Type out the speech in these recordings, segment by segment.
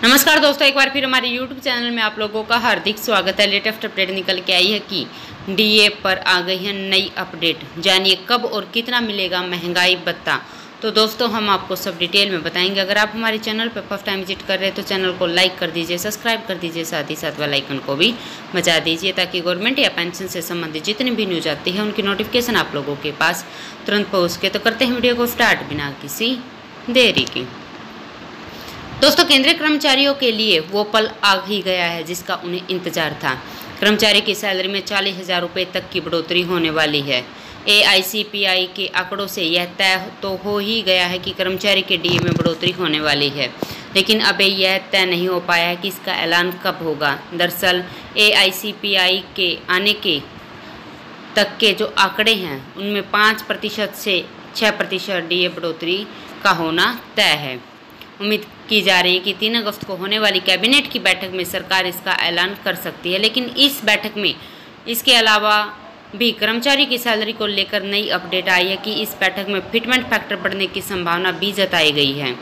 नमस्कार दोस्तों, एक बार फिर हमारे YouTube चैनल में आप लोगों का हार्दिक स्वागत है। लेटेस्ट अपडेट निकल के आई है कि डीए पर आ गई है नई अपडेट। जानिए कब और कितना मिलेगा महँगाई भत्ता। तो दोस्तों, हम आपको सब डिटेल में बताएँगे। अगर आप हमारे चैनल पर फ़र्स्ट टाइम विज़िट कर रहे हैं तो चैनल को लाइक कर दीजिए, सब्सक्राइब कर दीजिए, साथ ही साथ वाला आइकन को भी बचा दीजिए, ताकि गवर्नमेंट या पेंशन से संबंधित जितनी भी न्यूज़ आती है, उनकी नोटिफिकेशन आप लोगों के पास तुरंत पहुँच के। तो करते हैं वीडियो को स्टार्ट बिना किसी देरी की। दोस्तों, केंद्रीय कर्मचारियों के लिए वो पल आ ही गया है जिसका उन्हें इंतज़ार था। कर्मचारी की सैलरी में चालीस हज़ार रुपये तक की बढ़ोतरी होने वाली है। एआईसीपीआई के आंकड़ों से यह तय तो हो ही गया है कि कर्मचारी के डीए में बढ़ोतरी होने वाली है। लेकिन अभी यह तय नहीं हो पाया है कि इसका ऐलान कब होगा। दरअसल, एआईसीपीआई के आने के तक के जो आंकड़े हैं, उनमें पाँच प्रतिशत से छः प्रतिशत डी बढ़ोतरी का होना तय है। उम्मीद की जा रही है कि तीन अगस्त को होने वाली कैबिनेट की बैठक में सरकार इसका ऐलान कर सकती है, लेकिन इस बैठक में इसके अलावा भी कर्मचारी की सैलरी को लेकर नई अपडेट आई है कि इस बैठक में फिटमेंट फैक्टर बढ़ने की संभावना भी जताई गई है।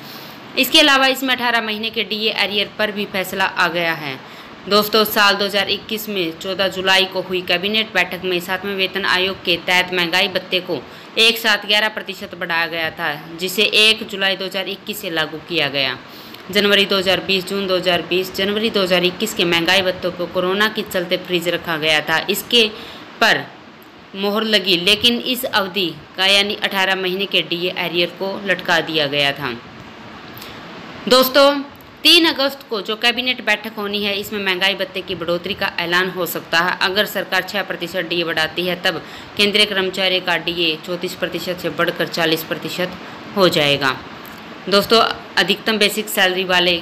इसके अलावा इसमें 18 महीने के डीए एरियर पर भी फैसला आ गया है। दोस्तों, साल 2021 में 14 जुलाई को हुई कैबिनेट बैठक में सातवें वेतन आयोग के तहत महँगाई भत्ते को एक साथ ग्यारह प्रतिशत बढ़ाया गया था, जिसे एक जुलाई 2021 से लागू किया गया। जनवरी 2020 जून 2020 जनवरी 2021 के महँगाई भत्तों को कोरोना के चलते फ्रीज रखा गया था। इसके पर मोहर लगी, लेकिन इस अवधि का यानी 18 महीने के डीए एरियर को लटका दिया गया था। दोस्तों तीन अगस्त को जो कैबिनेट बैठक होनी है, इसमें महँगाई भत्ते की बढ़ोतरी का ऐलान हो सकता है। अगर सरकार छः प्रतिशत डीए बढ़ाती है, तब केंद्रीय कर्मचारी का डी चौंतीस प्रतिशत से बढ़कर चालीस प्रतिशत हो जाएगा। दोस्तों, अधिकतम बेसिक सैलरी वाले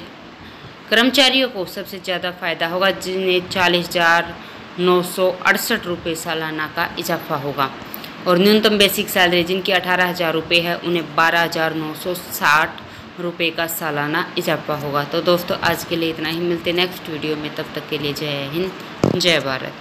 कर्मचारियों को सबसे ज़्यादा फ़ायदा होगा, जिन्हें चालीस हज़ार नौ सौ अड़सठ रुपये सालाना का इजाफा होगा। और न्यूनतम बेसिक सैलरी, जिनकी अठारह हज़ार रुपये है, उन्हें बारह हज़ार नौ सौ साठ रुपये का सालाना इजाफा होगा। तो दोस्तों, आज के लिए इतना ही। मिलते नेक्स्ट वीडियो में। तब तक के लिए जय हिंद, जय भारत।